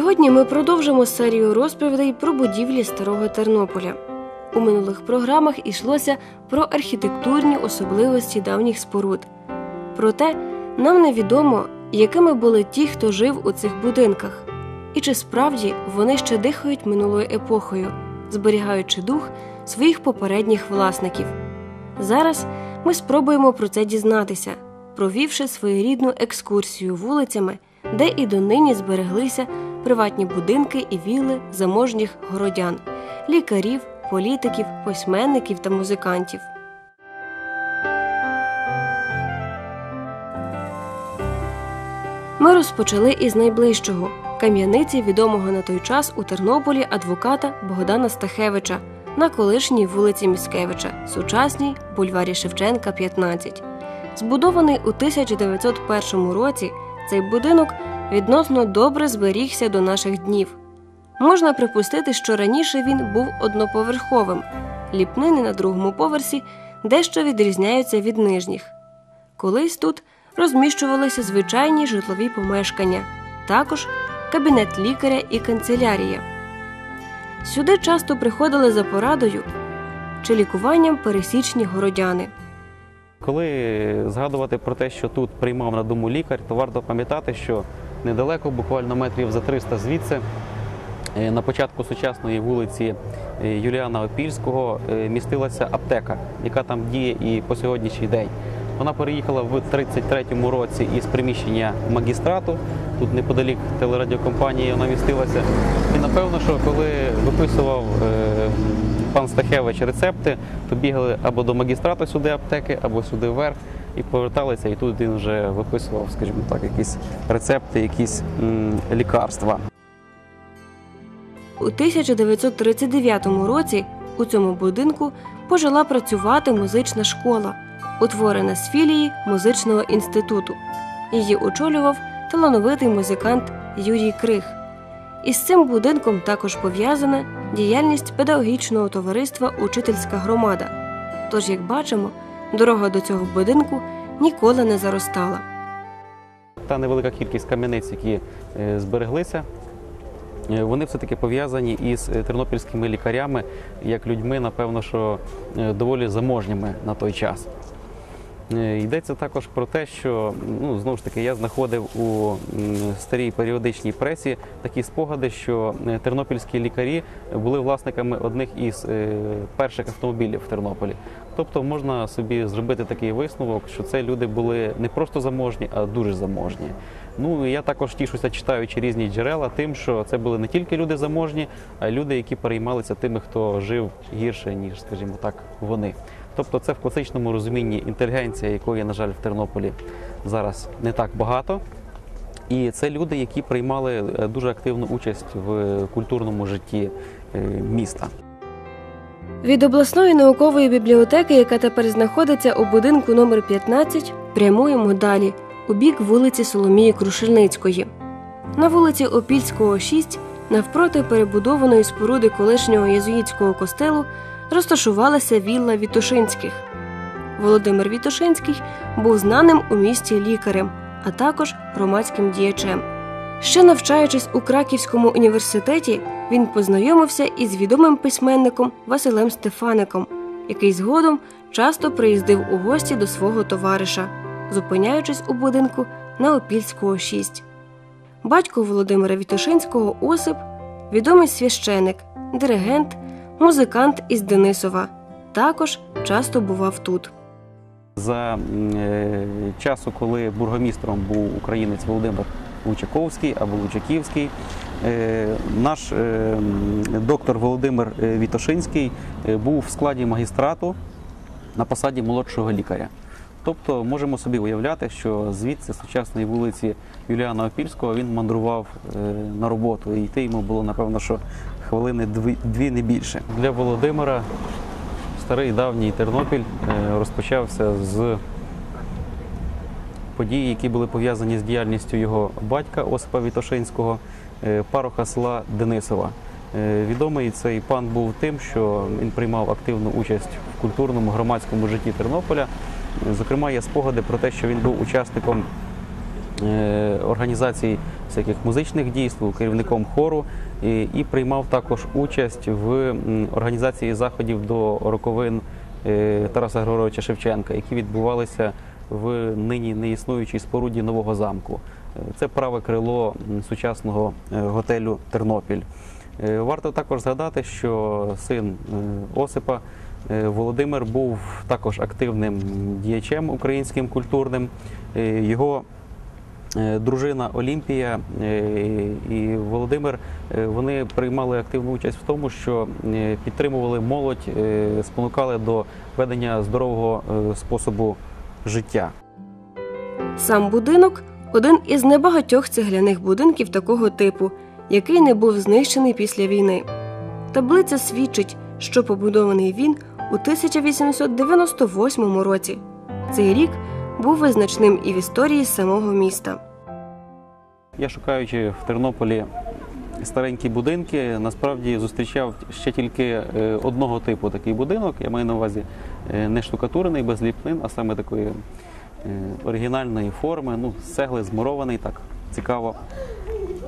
Сьогодні ми продовжимо серію розповідей про будівлі старого Тернополя. У минулих програмах йшлося про архітектурні особливості давніх споруд. Проте нам невідомо, якими були ті, хто жив у цих будинках, і чи справді вони ще дихають минулою епохою, зберігаючи дух своїх попередніх власників. Зараз ми спробуємо про це дізнатися, провівши своєрідну екскурсію вулицями, де і донині збереглися приватні будинки і вілли заможніх городян, лікарів, політиків, письменників та музикантів. Ми розпочали із найближчого кам'яниці відомого на той час у Тернополі адвоката Богдана Стахевича на колишній вулиці Міскевича, сучасній бульварі Шевченка, 15. Збудований у 1901 році, цей будинок відносно добре зберігся до наших днів. Можна припустити, що раніше він був одноповерховим, ліпнини на другому поверсі дещо відрізняються від нижніх. Колись тут розміщувалися звичайні житлові помешкання, також кабінет лікаря і канцелярія. Сюди часто приходили за порадою чи лікуванням пересічні городяни. Коли згадувати про те, що тут приймав на дому лікар, то варто пам'ятати, що недалеко, буквально метрів за 300 звідси, е, на початку сучасної вулиці е, Юліана Опільського е, містилася аптека, яка там діє і по сьогоднішній день. Вона переїхала в 33-му році із приміщення магістрату. Тут неподалік телерадіокомпанії вона містилася. І напевно, що коли виписував е, пан Стахевич рецепти, то бігали або до магістрату сюди аптеки, або сюди вверх і поверталися, і тут він вже виписував, скажімо так, якісь рецепти, якісь лікарства. У 1939 році у цьому будинку почала працювати музична школа, утворена з філії музичного інституту. Її очолював талановитий музикант Юрій Крих. Із цим будинком також пов'язана діяльність педагогічного товариства Учительська громада. Тож, як бачимо, дорога до цього будинку ніколи не заростала. Та невелика кількість кам'яниць, які е, збереглися, е, вони все-таки пов'язані із е, тернопільськими лікарями, як людьми, напевно, що доволі заможніми на той час. Е, Йдеться також про те, що ну знову ж таки я знаходив у старій періодичній пресі такі спогади, що е, тернопільські лікарі були власниками одних із е, перших автомобілів в Тернополі. Тобто можна собі зробити такий висновок, що це люди були не просто заможні, а дуже заможні. Ну я також тішуся, читаючи різні джерела, тим, що це були не тільки люди заможні, а й люди, які переймалися тими, хто жив гірше, ніж, скажімо так, вони. Тобто це в класичному розумінні інтелігенція, якої, на жаль, в Тернополі зараз не так багато. І це люди, які приймали е, дуже активну участь в культурному житті е, міста. Від обласної наукової бібліотеки, яка тепер знаходиться у будинку номер 15, прямуємо далі у бік вулиці Соломії Крушельницької. На вулиці Опільського, 6, навпроти перебудованої споруди колишнього єзуїтського костелу, розташувалася вілла Вітошинських. Володимир Вітошинський був знаним у місті лікарем, а також громадським діячем. Ще навчаючись у Краківському університеті, він познайомився із відомим письменником Василем Стефаником, який згодом часто приїздив у гості до свого товариша, зупиняючись у будинку на Опільського 6. Батько Володимира Вітошинського Осип, відомий священик, диригент, музикант із Денисова, також часто бував тут. За е, часу, коли бургомістром був українець Володимир Лучаковський або Лучаківський, е, наш е, доктор Володимир Вітошинський був в складі магістрату на посаді молодшого лікаря. Тобто можемо собі уявляти, що звідси сучасної вулиці Юліана Опільського він мандрував на роботу, і йти йому було напевно, що хвилини дві, не більше. Для Володимира старий давній Тернопіль е, розпочався з подій, які були пов'язані з діяльністю його батька Осипа Вітошинського, е, пароха села Денисова. Е, Відомий цей пан був тим, що він приймав активну участь в культурному громадському житті Тернополя. Зокрема, є спогади про те, що він був учасником е, організацій всяких музичних дійств, керівником хору і, і приймав також участь в організації заходів до роковин е, Тараса Григоровича Шевченка, які відбувалися в нині неіснуючій споруді нового замку. Е, Це праве крило сучасного готелю Тернопіль. Варто також згадати, що син Осипа Володимир був також активним діячем українським культурним. Його дружина Олімпія е, і Володимир е, вони приймали активну участь в тому, що е, підтримували молодь, е, спонукали до ведення здорового е, способу життя. Сам будинок один із небагатьох цегляних будинків такого типу, який не був знищений після війни. Таблиця свідчить, що побудований він у 1898 році. Цей рік був визначним і в історії самого міста. Я шукаючи в Тернополі старенькі будинки, насправді зустрічав ще тільки е, одного типу такий будинок. Я маю на увазі е, не штукатурений, без ліпнин, а саме такої е, оригінальної форми. Ну, цегли змурований, так цікаво.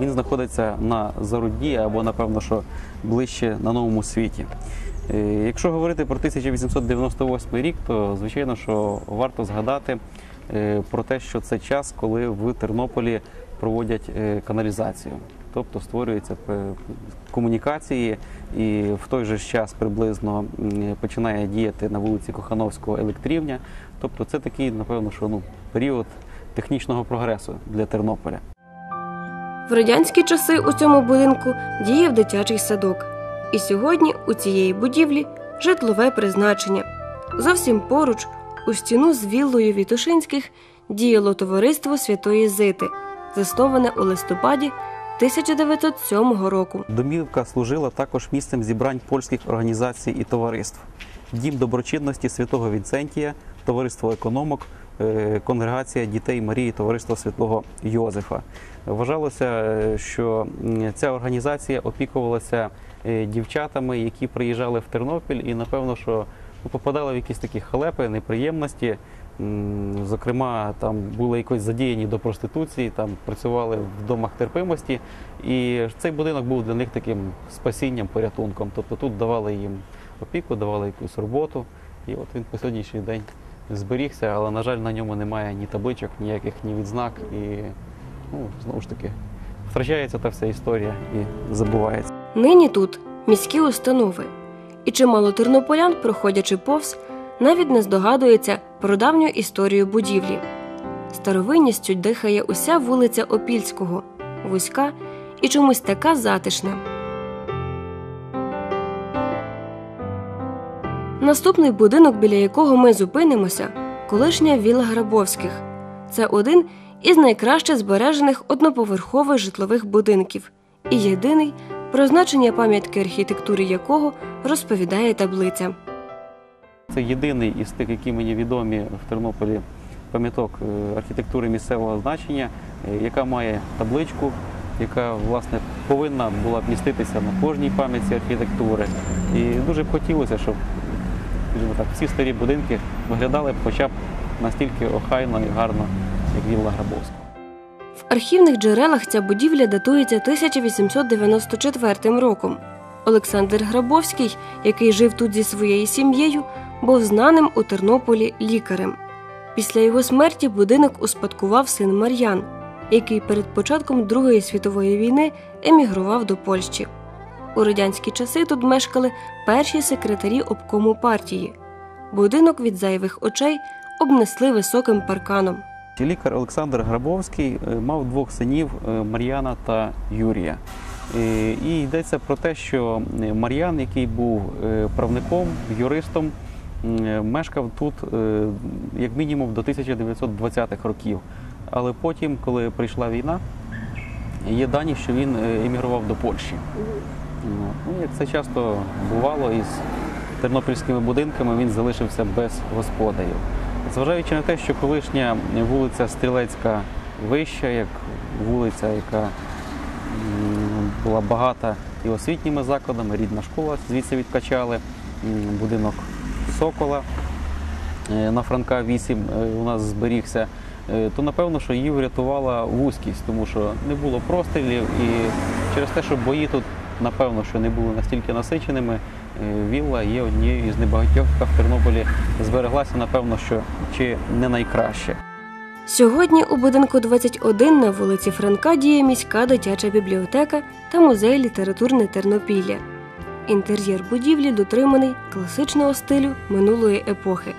Він знаходиться на Зарудді або, напевно, що ближче на новому світі. Якщо говорити про 1898 рік, то звичайно, що варто згадати про те, що це час, коли в Тернополі проводять е, каналізацію. Тобто створюються е, комунікації, і в той же час приблизно починає діяти на вулиці Кохановського електрівня. Тобто це такий, напевно, що ну, період технічного прогресу для Тернополя. В радянські часи у цьому будинку діяв дитячий садок. І сьогодні у цієї будівлі житлове призначення. Зовсім поруч, у стіну з віллою Вітушинських, діяло товариство Святої Зити, засноване у листопаді 1907 року. Домівка служила також місцем зібрань польських організацій і товариств. Дім доброчинності святого Вінцентія, товариство економок, е, конгрегація дітей Марії, товариство святого Йозефа. Вважалося, е, що ця організація опікувалася е, дівчатами, які приїжджали в Тернопіль, і напевно, що попадали в якісь такі халепи, неприємності. Зокрема, там були якось задіяні до проституції, там працювали в домах терпимості. І цей будинок був для них таким спасінням, порятунком. Тобто тут давали їм опіку, давали якусь роботу. І от він по сьогоднішній день зберігся, але, на жаль, на ньому немає ні табличок, ніяких ні відзнак. І ну, знову ж таки, втрачається та вся історія і забувається. Нині тут міські установи, і чимало тернополян, проходячи повз, навіть не здогадується про давню історію будівлі. Старовинністю дихає уся вулиця Опільського, вузька і чомусь така затишна. Наступний будинок, біля якого ми зупинимося, колишня вілла Грабовських. Це один із найкраще збережених одноповерхових житлових будинків і єдиний, про значення пам'ятки архітектури якого розповідає таблиця. Це єдиний із тих, які мені відомі в Тернополі пам'яток е, архітектури місцевого значення, е, яка має табличку, яка власне повинна була б міститися на кожній пам'ятці архітектури. І дуже б хотілося, щоб скажімо так, всі старі будинки виглядали хоча б настільки охайно і гарно, як вілла Грабовська. В архівних джерелах ця будівля датується 1894 роком. Олександр Грабовський, який жив тут зі своєю сім'єю, був знаним у Тернополі лікарем. Після його смерті будинок успадкував син Мар'ян, який перед початком Другої світової війни емігрував до Польщі. У радянські часи тут мешкали перші секретарі обкому партії. Будинок від зайвих очей обнесли високим парканом. Лікар Олександр Грабовський е, мав двох синів е, Мар'яна та Юрія. Е, І йдеться про те, що Мар'ян, який був правником, юристом, мешкав тут як мінімум до 1920-х років. Але потім, коли прийшла війна, є дані, що він емігрував до Польщі. Ну, як це часто бувало із тернопільськими будинками, він залишився без господарів. Зважаючи на те, що колишня вулиця Стрілецька вища, як вулиця, яка була багата і освітніми закладами, рідна школа звідси відкачали, будинок Сокола е, на Франка 8 е, у нас зберігся. е, то напевно, що її врятувала вузькість, тому що не було прострілів, і через те, що бої тут, напевно, що не були настільки насиченими, вілла є однією із небагатьох, яка в Тернополі збереглася, напевно, що чи не найкраще. Сьогодні у будинку 21 на вулиці Франка діє міська дитяча бібліотека та музей літературне Тернопілля. Інтер'єр будівлі дотриманий класичного стилю минулої епохи.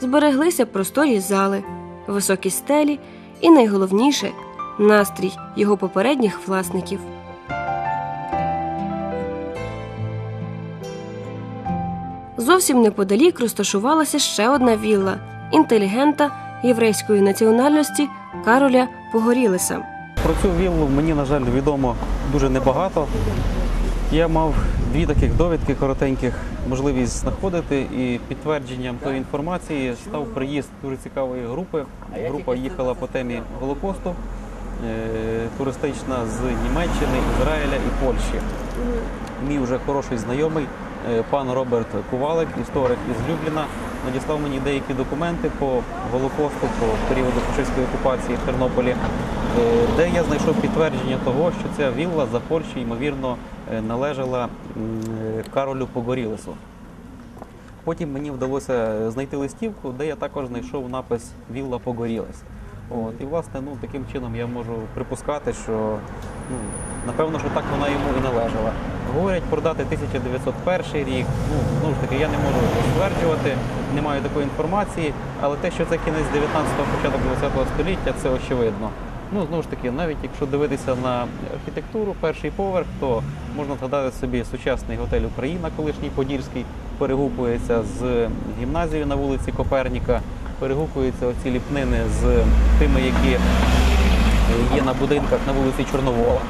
Збереглися просторі зали, високі стелі і найголовніше настрій його попередніх власників. Зовсім неподалік розташувалася ще одна вілла інтелігента єврейської національності Кароля Погорілеса. Про цю віллу мені, на жаль, відомо дуже небагато. Я мав дві таких довідки коротеньких, можливість знаходити, і підтвердженням тої інформації став приїзд дуже цікавої групи. Група їхала по темі Голокосту, е, туристична з Німеччини, Ізраїля і Польщі. Мій вже хороший знайомий, пан Роберт Кувалик, історик із Любліна, надіслав мені деякі документи по Голокосту, по періоду фашистської окупації в Тернополі, е, де я знайшов підтвердження того, що ця вілла за Польщі, ймовірно, е, належала е, Каролю Погорілесу. Потім мені вдалося знайти листівку, де я також знайшов напис Вілла Погорілес. От, і власне, ну таким чином я можу припускати, що ну, напевно, що так вона йому і належала. Говорять про дати 1901 рік. Ну знову ж таки, я не можу стверджувати, не маю такої інформації, але те, що це кінець 19-го, початок 20-го століття, це очевидно. Ну, знову ж таки, навіть якщо дивитися на архітектуру, перший поверх, то можна згадати собі сучасний готель Україна, колишній Подільський, перегукується з гімназією на вулиці Коперніка, перегукуються оці ліпнини з тими, які є на будинках на вулиці Чорновола.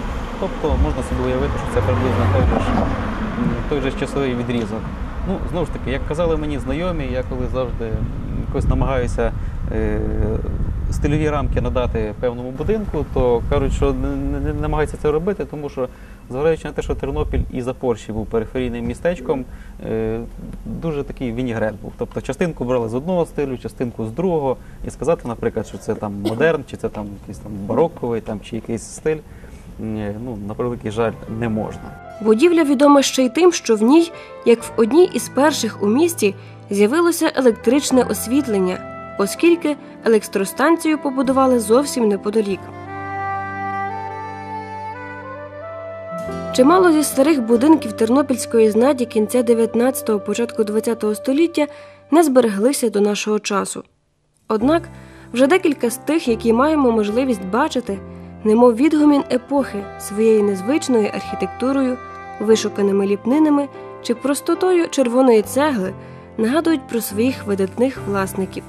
Тобто можна собі уявити, що це приблизно той же той же часовий відрізок. Ну, знову ж таки, як казали мені знайомі, я коли завжди якось намагаюся е, стильові рамки надати певному будинку, то кажуть, що не, не, не намагаються це робити, тому що, зважаючи на те, що Тернопіль і за Польщі був периферійним містечком, е, дуже такий вінігрет був. Тобто частинку брали з одного стилю, частинку з другого, і сказати, наприклад, що це там модерн, чи це там якийсь там бароковий, там, чи якийсь стиль, ну, на превеликий жаль, не можна. Будівля відома ще й тим, що в ній, як в одній із перших у місті, з'явилося електричне освітлення, оскільки електростанцію побудували зовсім неподалік. Чимало зі старих будинків тернопільської знаді кінця 19-го, початку 20-го століття не збереглися до нашого часу. Однак вже декілька з тих, які маємо можливість бачити, немов відгомін епохи своєю незвичною архітектурою, вишуканими ліпнинами чи простотою червоної цегли, нагадують про своїх видатних власників.